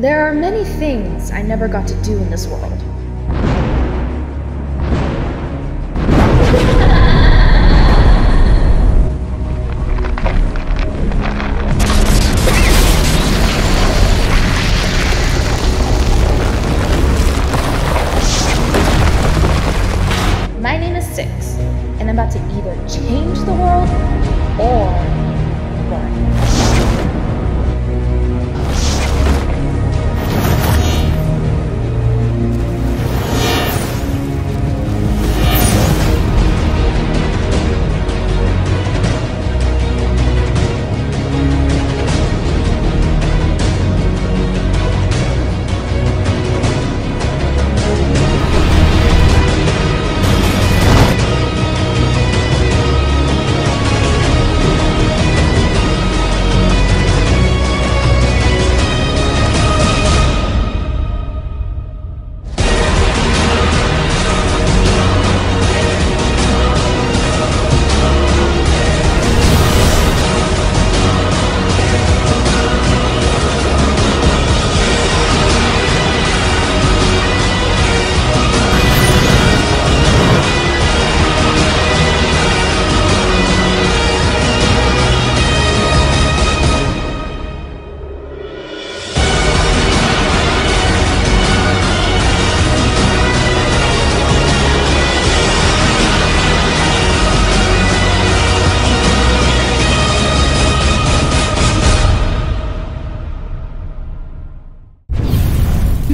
There are many things I never got to do in this world. My name is Six, and I'm about to either change the world